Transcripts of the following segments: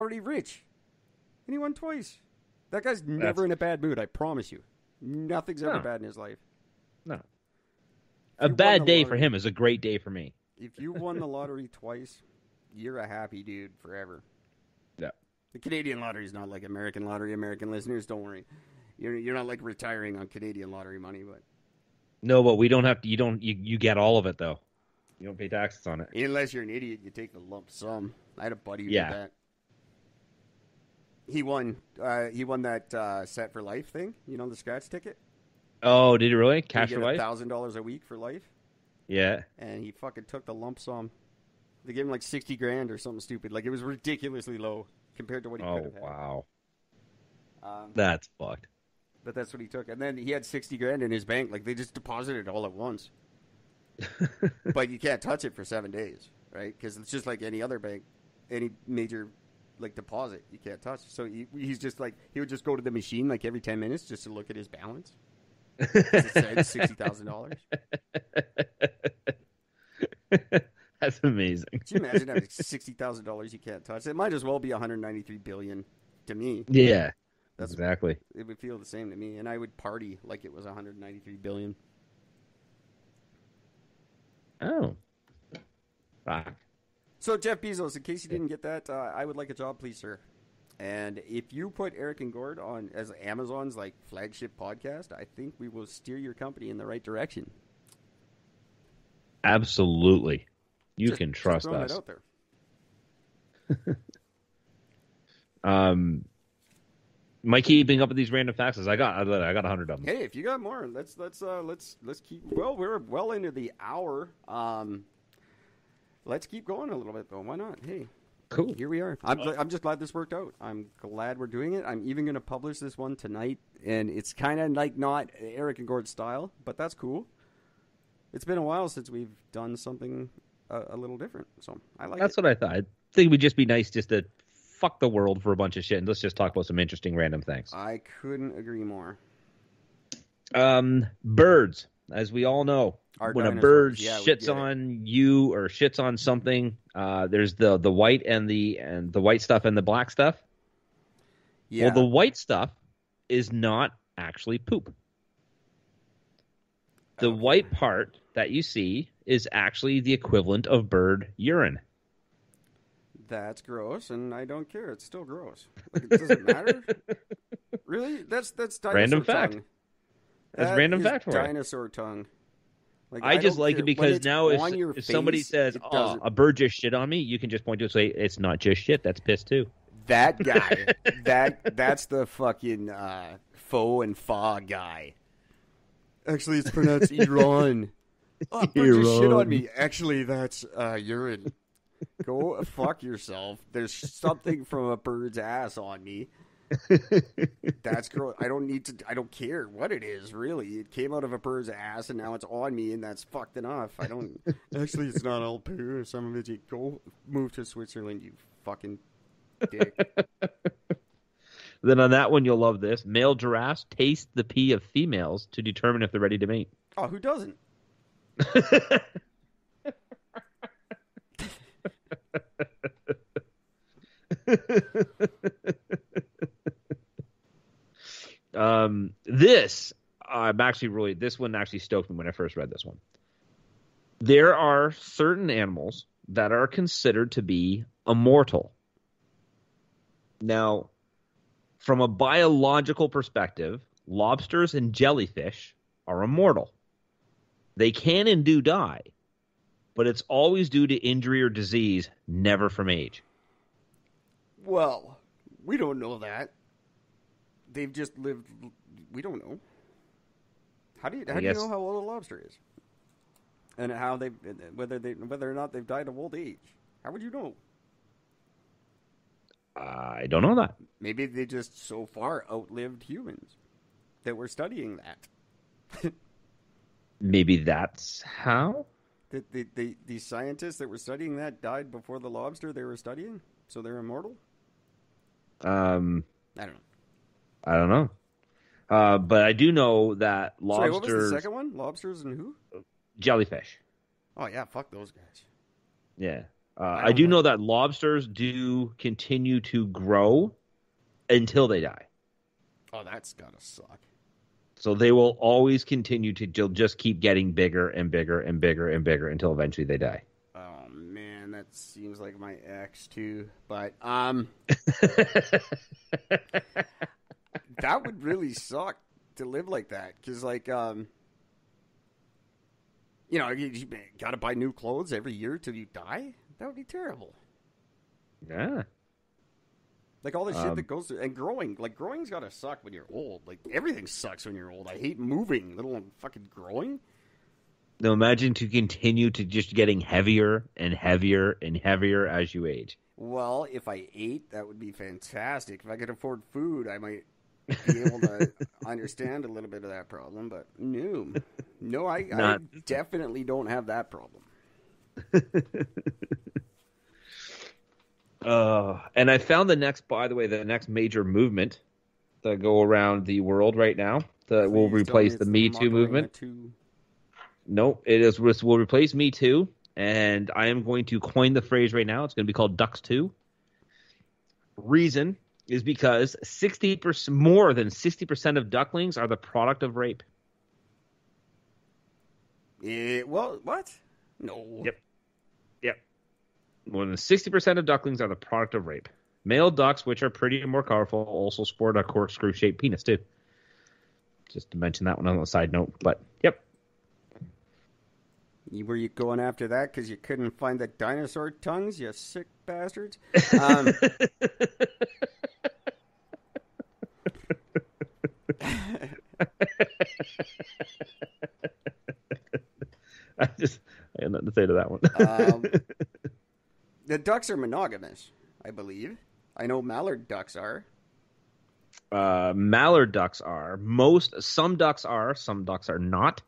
already rich, and he won twice. That guy's never in a bad mood. I promise you. Nothing's ever bad in his life. No. A bad day for him is a great day for me. If you won the lottery twice, you're a happy dude forever. Yeah. The Canadian lottery is not like American lottery. American listeners, don't worry. You're you're not like retiring on Canadian lottery money, but No, but we don't have to. You don't. You, you get all of it though. You don't pay taxes on it. unless you're an idiot, you take the lump sum. I had a buddy who Yeah. did that. He won. Uh, he won that uh, set for life thing. You know the scratch ticket. Oh, did he really? Cash for life? thousand dollars a week for life, Yeah. and he fucking took the lump sum. They gave him like sixty grand or something stupid. Like it was ridiculously low compared to what he could Oh wow, Um, that's fucked. but that's what he took, and then he had sixty grand in his bank. Like they just deposited it all at once. but you can't touch it for seven days, right? Because it's just like any other bank, any major like deposit, you can't touch. So he, he's just like he would just go to the machine like every ten minutes just to look at his balance. It said sixty thousand dollars. that's amazing. Could you imagine having sixty thousand dollars you can't touch? It might as well be one hundred ninety three billion to me. Yeah. That's exactly. it would feel the same to me, and I would party like it was one hundred ninety three billion. Oh. So Jeff Bezos, in case you didn't get that, uh, I would like a job, please, sir. And if you put Eric and Gord on as Amazon's like flagship podcast, I think we will steer your company in the right direction. Absolutely. You Just- can trust us. Out there. Um, am I keeping up with these random facts? I got, I got a hundred of them. Hey, if you got more, let's let's uh, let's let's keep. Well, we're well into the hour. Um, let's keep going a little bit though. Why not? Hey, Cool. here we are. I'm, I'm just glad this worked out. I'm glad we're doing it. I'm even going to publish this one tonight, and it's kind of like not Eric and Gord's style, but that's cool. It's been a while since we've done something a, a little different, so I like That's it. what I thought. I think it would just be nice just to fuck the world for a bunch of shit and let's just talk about some interesting random things. I couldn't agree more. Um, birds, as we all know, Our when a bird Yeah, shits on you or shits on something, uh, there's the the white and the and the white stuff and the black stuff. Yeah, Well, the white stuff is not actually poop. The Okay. white part that you see is actually the equivalent of bird urine. That's gross, and I don't care. It's still gross. Like, it doesn't matter. really? That's that's Random fact. tongue. That's That random is fact for you. dinosaur tongue. Like, I, just like care. it because now if, if somebody says, "Oh, a bird just shit on me," you can just point to it and say, "It's not just shit. That's piss too." that guy, that that's the fucking uh, faux and fa guy. Actually, it's pronounced Iran. Oh, bird just shit on me. Actually, that's uh, urine. Go fuck yourself. There's something from a bird's ass on me. That's gross. I don't need to. I don't care what it is. Really, it came out of a bird's ass, and now it's on me, and that's fucked enough. I don't. Actually, it's not all poo some of it. You go move to Switzerland, you fucking dick. Then on that one, you'll love this: male giraffes taste the pee of females to determine if they're ready to mate. Oh, who doesn't? Um, this I'm actually really this one actually stoked me when I first read this one. There are certain animals that are considered to be immortal. Now, from a biological perspective, lobsters and jellyfish are immortal. They can and do die, but it's always due to injury or disease, never from age. Well, we don't know that. They've just lived. We don't know. How do you how do you know how old a lobster is? And how they whether they whether or not they've died of old age? How would you know? I don't know that. Maybe they just so far outlived humans that we're studying that. Maybe that's how. That the, the, the scientists that were studying that died before the lobster they were studying, so they're immortal. Um, I don't know. I don't know. Uh, but I do know that lobsters. Sorry, what was the second one? Lobsters and who? jellyfish. Oh yeah, fuck those guys. Yeah. Uh, I, I do know that lobsters do continue to grow until they die. Oh, that's gotta suck. So they will always continue to just keep getting bigger and bigger and bigger and bigger until eventually they die. Oh man, that seems like my ex too. But um, that would really suck to live like that because like um, you know, you, you got to buy new clothes every year till you die. That would be terrible. Yeah. Like all the shit um, that goes through, and growing, like growing's gotta suck when you're old. Like everything sucks when you're old. I hate moving, little fucking growing. Now imagine to continue to just getting heavier and heavier and heavier as you age. Well, if I ate, that would be fantastic. If I could afford food, I might be able to understand a little bit of that problem. But no, no, I, I definitely don't have that problem. Uh, and I found the next, by the way, the next major movement that go around the world right now that will replace the Me Too movement. Too. Nope, it is will replace Me Too, and I am going to coin the phrase right now. It's going to be called Ducks Too. Reason is because sixty percent more than sixty percent of ducklings are the product of rape. Yeah, well, what? No. Yep. Yep. More than 60% of ducklings are the product of rape. Male ducks, which are pretty and more colorful, also sport a corkscrew shaped penis, too. Just to mention that one on the side note. But, yep. Were you going after that because you couldn't find the dinosaur tongues, you sick bastards? Um, I just I had nothing to say to that one. um, the ducks are monogamous, I believe. I know mallard ducks are. Uh, mallard ducks are. Most some ducks are, some ducks are not.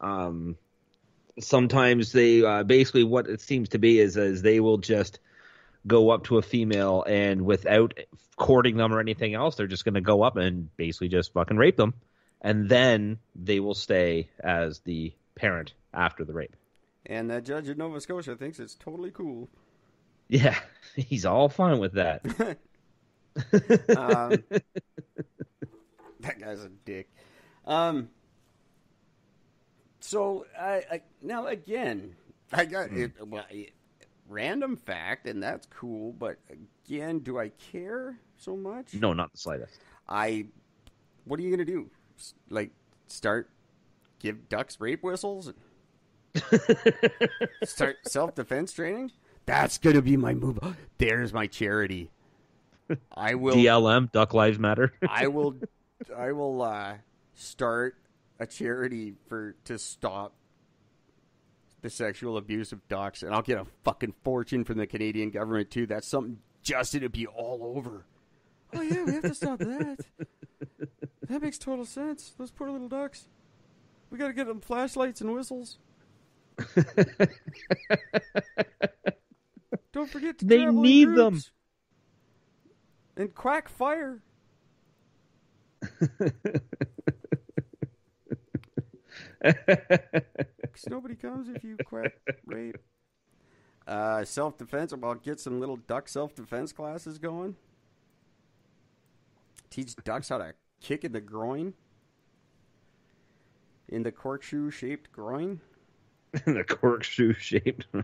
Um, sometimes they uh, basically what it seems to be is is they will just go up to a female and without courting them or anything else, they're just going to go up and basically just fucking rape them, and then they will stay as the parent after the rape. And that judge in Nova Scotia thinks it's totally cool. Yeah, he's all fine with that. um, that guy's a dick. Um, so I, I now again, I got mm. it, well, it, random fact, and that's cool. But again, do I care so much? No, not the slightest. I. What are you gonna do? Like start give ducks rape whistles? start self defense training? That's gonna be my move. There's my charity. I will DLM Duck Lives Matter. I will I will uh, start a charity for to stop the sexual abuse of ducks, and I'll get a fucking fortune from the Canadian government too. That's something Justin would be all over. Oh yeah, we have to stop that. That makes total sense. Those poor little ducks. We got to get them flashlights and whistles. Don't forget to they need them and quack fire. Cause nobody comes if you quack rape. Uh, self defense. I'll get some little duck self defense classes going. Teach ducks how to kick in the groin. In the corkscrew shaped groin. In the corkscrew shaped.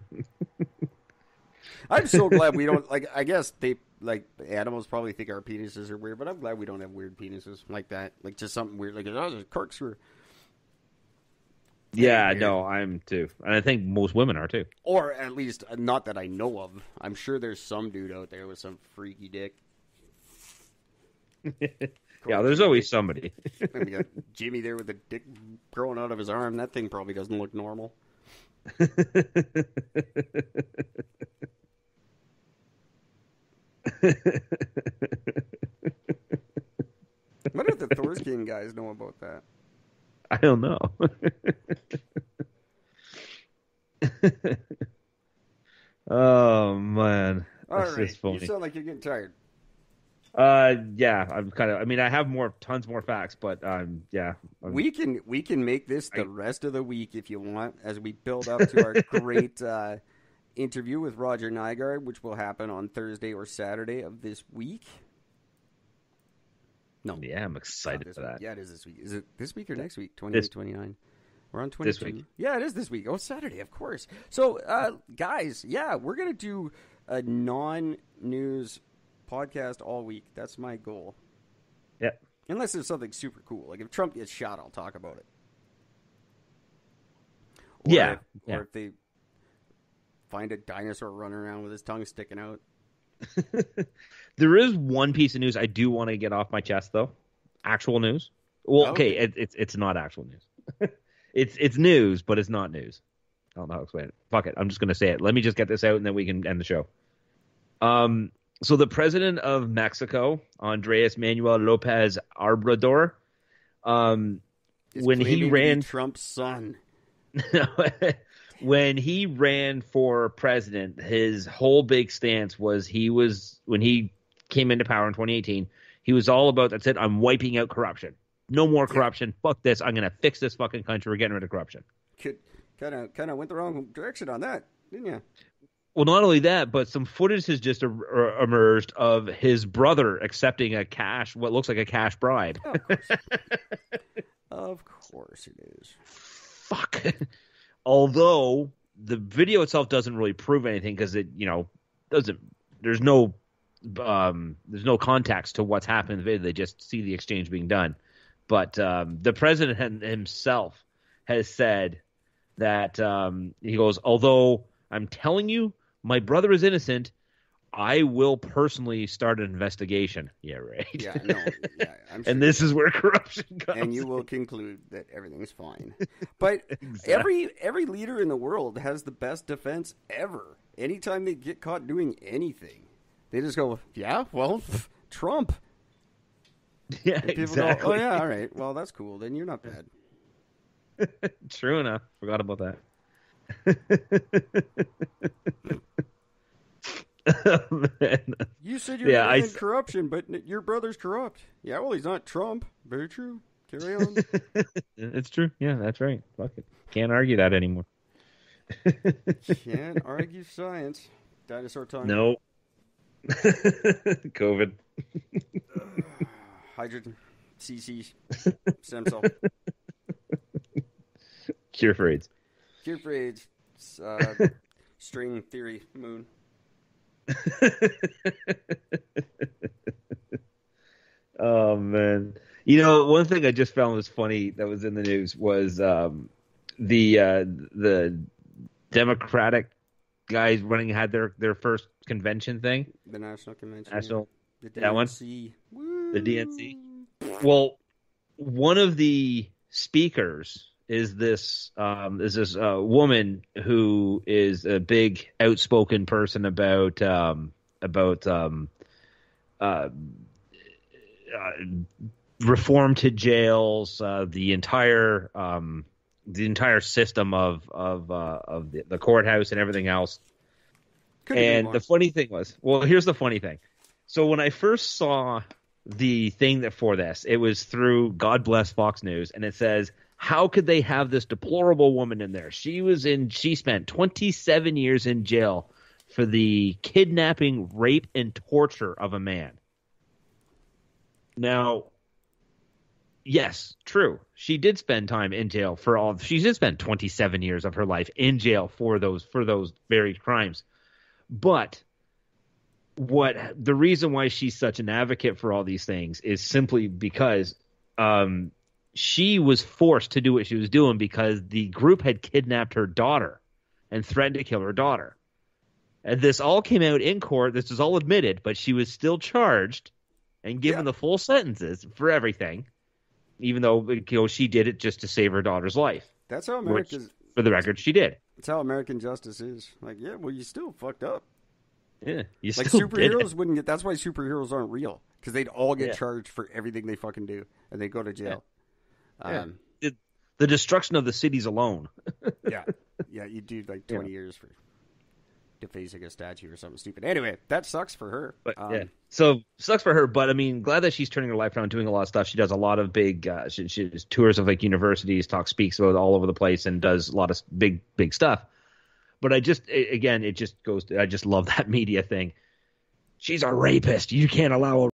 I'm so glad we don't like. I guess they like animals probably think our penises are weird, but I'm glad we don't have weird penises like that. Like just something weird, like oh, there's a corkscrew. Yeah, no, I'm too, and I think most women are too. Or at least uh, not that I know of. I'm sure there's some dude out there with some freaky dick. yeah, there's always somebody. we got Jimmy there with the dick growing out of his arm. That thing probably doesn't look normal. what if the Thorskin guys know about that? I don't know. oh man, All right. funny. You sound like you're getting tired. Uh, yeah, I'm kind of. I mean, I have more, tons more facts, but um, yeah. I'm, we can we can make this the I, rest of the week if you want, as we build up to our great uh, interview with Roger Nygard, which will happen on Thursday or Saturday of this week. No, Yeah, I'm excited this for week. that. Yeah, it is this week. Is it this week or next week? 28, This- 29. We're on This 22. week. Yeah, it is this week. Oh, Saturday, of course. So, uh, guys, yeah, we're going to do a non news podcast all week. That's my goal. Yep. Unless there's something super cool. Like if Trump gets shot, I'll talk about it. Or Yeah, If, or if they find a dinosaur running around with his tongue sticking out. There is one piece of news I do want to get off my chest, though. Actual news. Well, okay, Okay. it, it's it's not actual news. it's it's news, but it's not news. I don't know how to explain it. Fuck it. I'm just gonna say it. Let me just get this out, and then we can end the show. Um. So the president of Mexico, Andres Manuel Lopez Obrador, um, when he claiming to be ran Trump's son. when he ran for president, his whole big stance was he was when he came into power in 2018, he was all about that's it. I'm wiping out corruption. No more corruption. Fuck this. I'm gonna fix this fucking country. We're getting rid of corruption. Kind of kind of went the wrong direction on that, didn't you? Well, not only that, but some footage has just er- er- emerged of his brother accepting a cash, what looks like a cash bribe. Of course, of course it is. fuck. Although the video itself doesn't really prove anything because it, you know, doesn't. There's no, um, there's no context to what's happened in the video. They just see the exchange being done. But um, the president himself has said that um, he goes, although I'm telling you, my brother is innocent. I will personally start an investigation. Yeah, right. Yeah, no, yeah, I'm sure. and this is where corruption comes. and you will conclude that everything's fine. But every every leader in the world has the best defense ever. Anytime they get caught doing anything, they just go, "Yeah, well, Trump." yeah, And people exactly. go, "Oh yeah, all right. Well, that's cool. Then you're not bad." True enough. Forgot about that. Oh, man. You said you're Yeah, I corruption, but your brother's corrupt. Yeah, well, he's not Trump. Very true. Carry on. It's true. Yeah, that's right. Fuck it. Can't argue that anymore. Can't argue science. Dinosaur tongue. No. COVID. Hydrogen. CC. Stem cell. Cure for AIDS. Cure for AIDS. Uh, string theory. Moon. Oh man. You know, one thing I just found was funny that was in the news was um, the uh, the Democratic guys running had their their first convention thing. The National Convention. National. The that one? DNC. The DNC? Well, one of the speakers is this um, is this uh, woman who is a big outspoken person about um, about um, uh, uh, reform to jails, uh, the entire um, the entire system of of uh, of the, the courthouse and everything else. Could've And the funny thing was, well, here's the funny thing. So when I first saw the thing that for this, it was through God bless Fox News, and it says, "How could they have this deplorable woman in there? She was in. She spent 27 years in jail for the kidnapping, rape, and torture of a man." Now, yes, true. She did spend time in jail for all. She did spend 27 years of her life in jail for those for those very crimes. But what the reason why she's such an advocate for all these things is simply because um, she was forced to do what she was doing because the group had kidnapped her daughter and threatened to kill her daughter. And this all came out in court. This was all admitted, but she was still charged and given Yeah. the full sentences for everything, even though you know she did it just to save her daughter's life. That's how Which, America's. for the record, she did. That's how American justice is. Like, yeah, well, you still fucked up. Yeah, you Like still did it. superheroes wouldn't get. That's why superheroes aren't real because they'd all get Yeah. charged for everything they fucking do, and they go to jail. Yeah. Um, The destruction of the cities alone. yeah, yeah, you do like twenty years for defacing a statue or something stupid. Anyway, that sucks for her. But Um, yeah, so sucks for her. But I mean, glad that she's turning her life around, doing a lot of stuff. She does a lot of big, uh, she, she does tours of like universities, talks, speaks about all over the place, and does a lot of big, big stuff. But I just again, it just goes. To, I just love that media thing. She's a rapist. You can't allow a